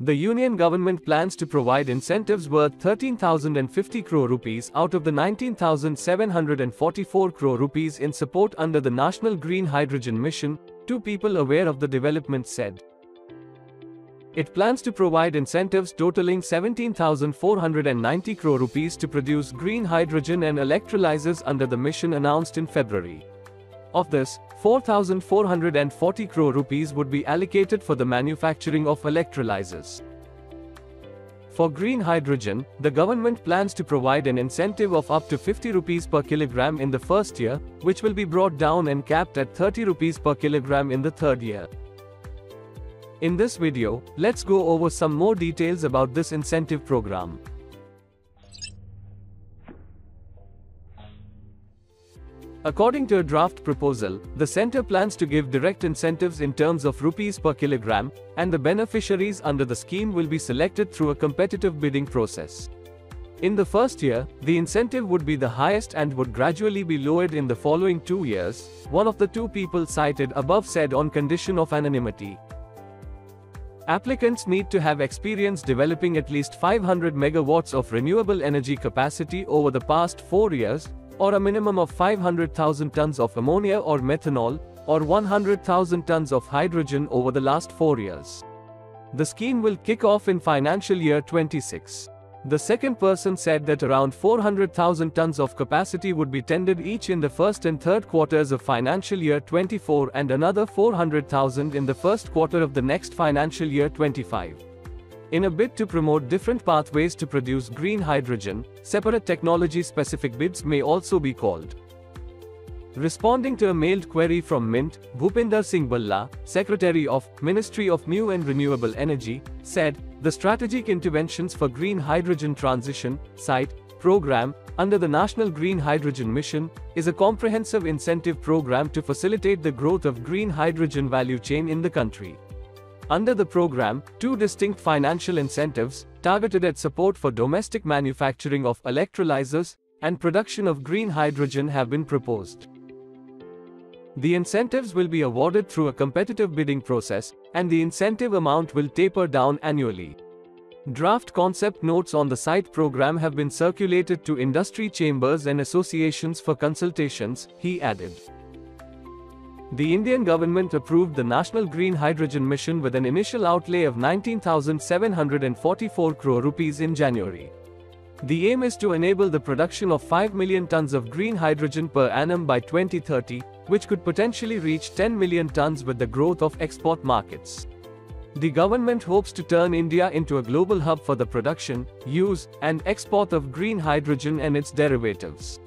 The union government plans to provide incentives worth 13,050 crore rupees out of the 19,744 crore rupees in support under the National Green Hydrogen Mission, two people aware of the development said. It plans to provide incentives totaling 17,490 crore rupees to produce green hydrogen and electrolyzers under the mission announced in February. Of this, 4,440 crore rupees would be allocated for the manufacturing of electrolyzers. For green hydrogen, the government plans to provide an incentive of up to 50 rupees per kilogram in the first year, which will be brought down and capped at 30 rupees per kilogram in the third year. In this video, let's go over some more details about this incentive program. According to a draft proposal, the center plans to give direct incentives in terms of rupees per kilogram, and the beneficiaries under the scheme will be selected through a competitive bidding process. In the first year, the incentive would be the highest and would gradually be lowered in the following two years, one of the two people cited above said on condition of anonymity. Applicants need to have experience developing at least 500 megawatts of renewable energy capacity over the past four years, or a minimum of 500,000 tons of ammonia or methanol, or 100,000 tons of hydrogen over the last four years. The scheme will kick off in financial year 26. The second person said that around 400,000 tons of capacity would be tendered each in the first and third quarters of financial year 24 and another 400,000 in the first quarter of the next financial year 25. In a bid to promote different pathways to produce green hydrogen, separate technology-specific bids may also be called. Responding to a mailed query from Mint, Bhupinder Singh Bhalla, Secretary of Ministry of New and Renewable Energy, said, the Strategic Interventions for Green Hydrogen Transition, SIGHT, program, under the National Green Hydrogen Mission, is a comprehensive incentive program to facilitate the growth of green hydrogen value chain in the country. Under the program, two distinct financial incentives, targeted at support for domestic manufacturing of electrolyzers and production of green hydrogen have been proposed. The incentives will be awarded through a competitive bidding process, and the incentive amount will taper down annually. Draft concept notes on the SIGHT program have been circulated to industry chambers and associations for consultations, he added. The Indian government approved the National Green Hydrogen Mission with an initial outlay of 19,744 crore rupees in January. The aim is to enable the production of 5 million tons of green hydrogen per annum by 2030, which could potentially reach 10 million tons with the growth of export markets. The government hopes to turn India into a global hub for the production, use, and export of green hydrogen and its derivatives.